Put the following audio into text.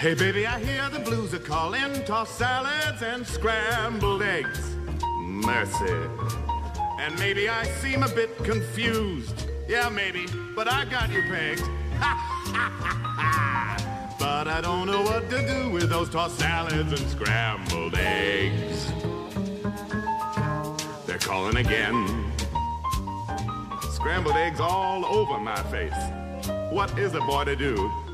Hey, baby, I hear the blues are calling. Tossed salads and scrambled eggs. Mercy. And maybe I seem a bit confused. Yeah, maybe, but I got you pegged. but I don't know what to do with those tossed salads and scrambled eggs. They're calling again. Scrambled eggs all over my face. What is a boy to do?